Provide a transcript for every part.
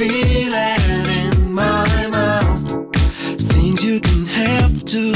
Feel it in my mouth. Things you can have to.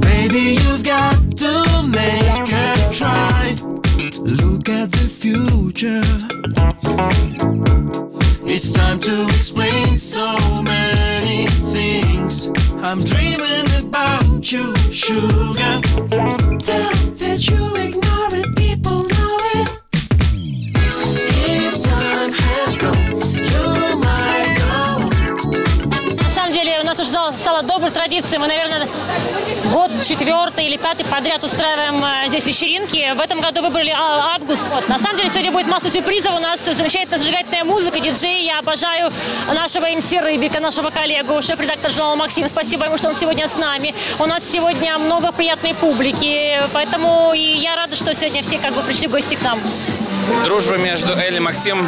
Baby, you've got to make a try. Look at the future. It's time to explain so many things. I'm dreaming about you, sugar. Tell that you доброй традицией. Мы, наверное, год четвертый или пятый подряд устраиваем э, здесь вечеринки. В этом году выбрали а, август. Вот. На самом деле сегодня будет масса сюрпризов. У нас замечательная зажигательная музыка, диджей. Я обожаю нашего МС Рыбика, нашего коллегу, шеф-редактор журнала Максим. Спасибо ему, что он сегодня с нами. У нас сегодня много приятной публики. Поэтому я рада, что сегодня все как бы пришли гости к нам. Дружба между Эль и Максим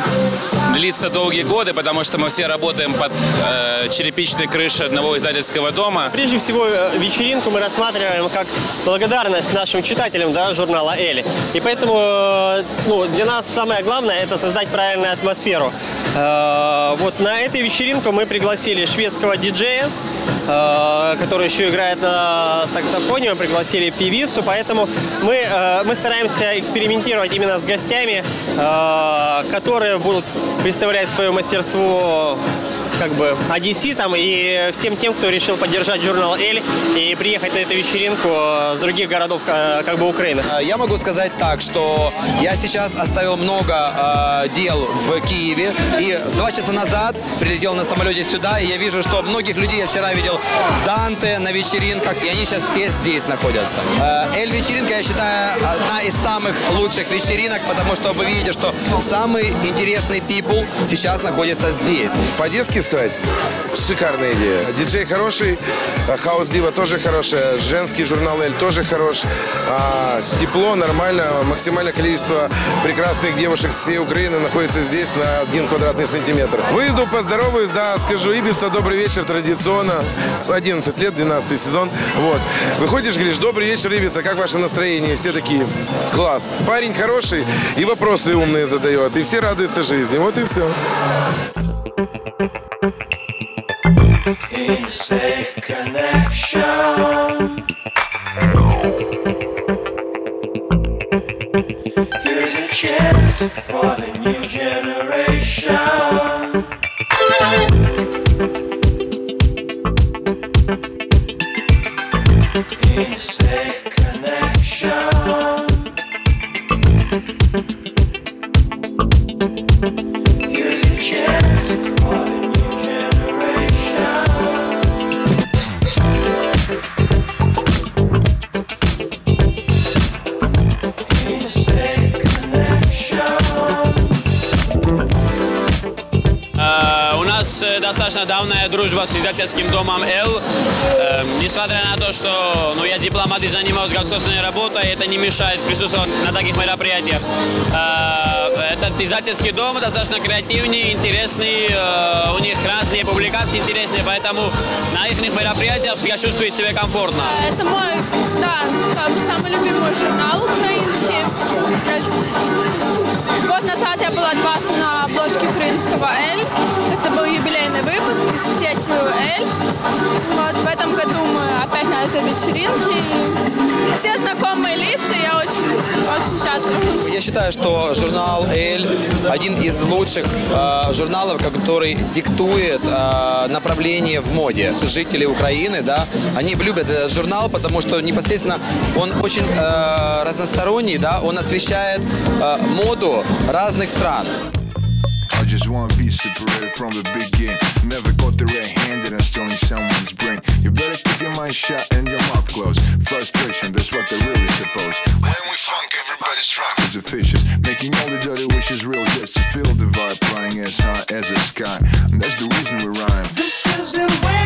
длится долгие годы, потому что мы все работаем под э, черепичной крышей одного издательского дома. Прежде всего, э, вечеринку мы рассматриваем как благодарность нашим читателям да, журнала «Эли». И поэтому э, ну, для нас самое главное – это создать правильную атмосферу. Э, Вот на эту вечеринку мы пригласили шведского диджея, э, который еще играет на саксофоне, мы пригласили певицу, поэтому мы, мы стараемся экспериментировать именно с гостями, которые будут представлять свое мастерство как бы одесситам и всем тем, кто решил поддержать журнал «Эль» и приехать на эту вечеринку э, с других городов э, как бы Украины. Э, Я могу сказать так, что я сейчас оставил много э, дел в Киеве. И два часа назад прилетел на самолете сюда. И я вижу, что многих людей я вчера видел в Данте, на вечеринках. И они сейчас все здесь находятся. Э, Эль-вечеринка, я считаю, одна из самых лучших вечеринок, потому что вы видите, что самый интересный people сейчас находится здесь. По-детски сказать, шикарная идея. Диджей хороший, а Хаус Дива тоже хорошая, женский журнал Эль тоже хорош. А, тепло, нормально, максимальное количество прекрасных девушек всей Украины находится здесь на один квадратный сантиметр. Выйду, поздороваюсь, да, скажу, Ибица, добрый вечер, традиционно. 11 лет, 12 сезон. Вот. Выходишь, говоришь, добрый вечер, Ибица, как ваше настроение? Все такие, класс. Парень хороший и вопросы умные задает, и все радуются жизни. Вот и все. safe connection. Достаточно давняя дружба с издательским домом «Л». Несмотря на то, что ну, я дипломат и занимаюсь государственной работой, это не мешает присутствовать на таких мероприятиях. Этот издательский дом достаточно креативный, интересный, у них разные публикации интересные, поэтому на их мероприятиях я чувствую себя комфортно. Это мой, да, сам- самый любимый журнал украинский. Год назад я была дважды на обложке украинского «Эль». Это был юбилейный выпуск с сетью «Эль». Вот, в этом году мы опять на этой вечеринке. И Все знакомые лица, я очень, очень счастлива. Я считаю, что журнал «Эль» один из лучших э, журналов, который диктует э, направление в моде. Жители Украины, да, они любят этот журнал, потому что непосредственно он очень э, разносторонний, да, он освещает э, моду разных стран. Just wanna be separated from the big game. Never got the red handed and stealing someone's brain. You better keep your mind shut and your mouth closed. Frustration, that's what they really suppose. When we funk, everybody's drunk a fishes. Making all the dirty wishes real just to feel the vibe flying as high as the sky. And that's the reason we rhyme. This is the way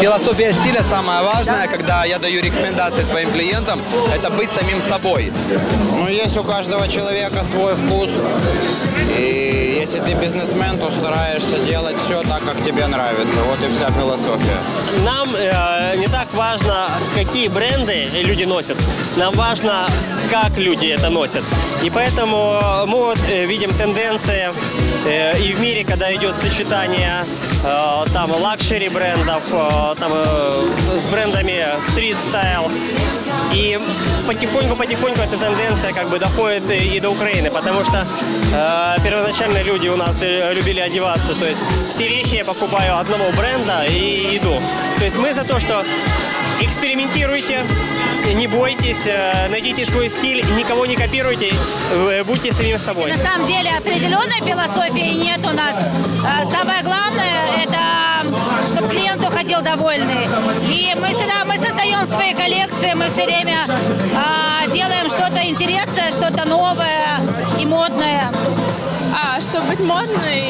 Философия стиля самая важная, когда я даю рекомендации своим клиентам, это быть самим собой. Ну, есть у каждого человека свой вкус. И если ты бизнесмен, то стараешься делать все так, как тебе нравится. Вот и вся философия. Нам э, не так важно, какие бренды люди носят. Нам важно, как люди это носят. И поэтому мы вот э, видим тенденции э, и в мире, когда идет сочетание э, там luxury брендов, э, там э, с брендами street style. И потихоньку-потихоньку эта тенденция как бы доходит и, и до Украины, потому что э, первоначально люди у нас э, любили одеваться, то есть все вещи я покупаю одного бренда и иду. То есть мы за то, что экспериментируйте, не бойтесь, э, найдите свой стиль, никого не копируйте, будьте самим собой. На самом деле определенной философии нет у нас. Самое главное чтобы клиент уходил довольный. И мы всегда мы создаем свои коллекции, мы все время а, делаем что-то интересное, что-то новое и модное. А, чтобы быть модной,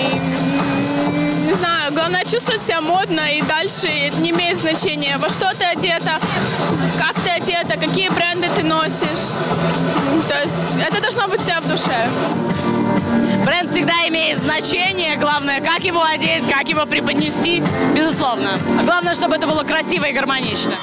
не знаю, главное чувствовать себя модно, и дальше это не имеет значения, во что ты одета, как ты одета, какие бренды ты носишь. То есть это должно быть у тебя в душе. Бренд всегда имеет значение, главное, как его одеть, как его преподнести, безусловно. А Главное, чтобы это было красиво и гармонично.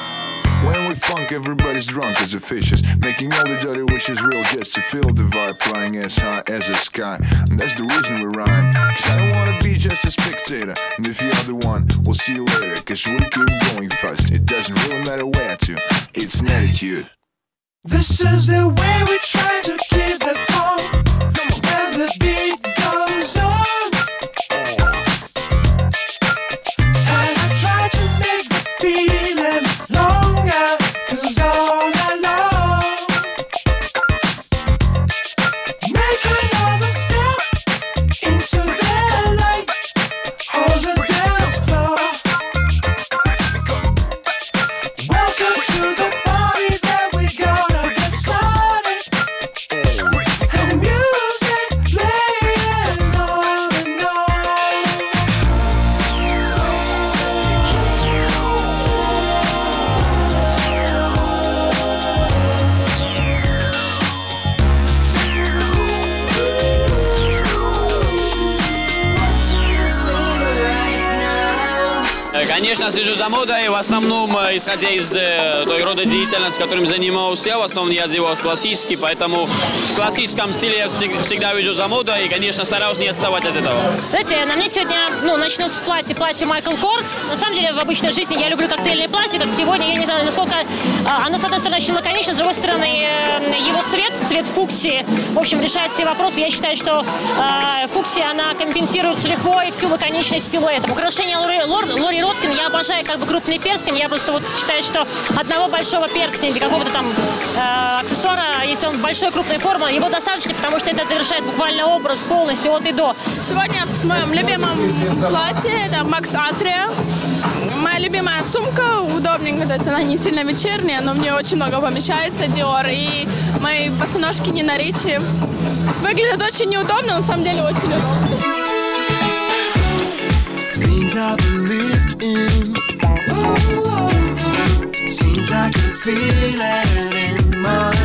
When we funk, everybody's drunk as a fishes. Making all the dirty wishes real just to feel the vibe. Flying as high as the sky. And that's the reason we rhyme. Cause I don't wanna be just a spectator. And if you're the one, we'll see you later. Cause we keep going fast. It doesn't really matter where to, it's an attitude. This is the way we try to keep the calm when the Слежу за модой, в основном, э, исходя из э, той рода деятельности, которым занимался я, в основном я одевался классически, поэтому в классическом стиле я всег- всегда веду за модой и, конечно, стараюсь не отставать от этого. Знаете, на мне сегодня, ну, начну с платья, платье Майкл Корс. На самом деле, в обычной жизни я люблю коктейльные платья, как сегодня. Я не знаю, насколько а, оно, с одной стороны, очень лаконично, с другой стороны, э, его цвет, цвет фуксии, в общем, решает все вопросы. Я считаю, что э, фуксия, она компенсирует с лихвой всю лаконичность силуэта. Украшение Лори, Лор- Лори Роткин, я обожаю как бы крупный перстень. Я просто вот считаю, что одного большого перстня или какого-то там э, аксессуара, если он большой крупной формы, его достаточно, потому что это довершает буквально образ полностью от и до. Сегодня в моем любимом платье это Макс Атрия. Моя любимая сумка, удобненькая, то есть она не сильно вечерняя, но в нее очень много помещается, Dior. И мои босоножки не на речи. Выглядят очень неудобно, но на самом деле очень удобно. Things I believed in. Seems I can feel it in my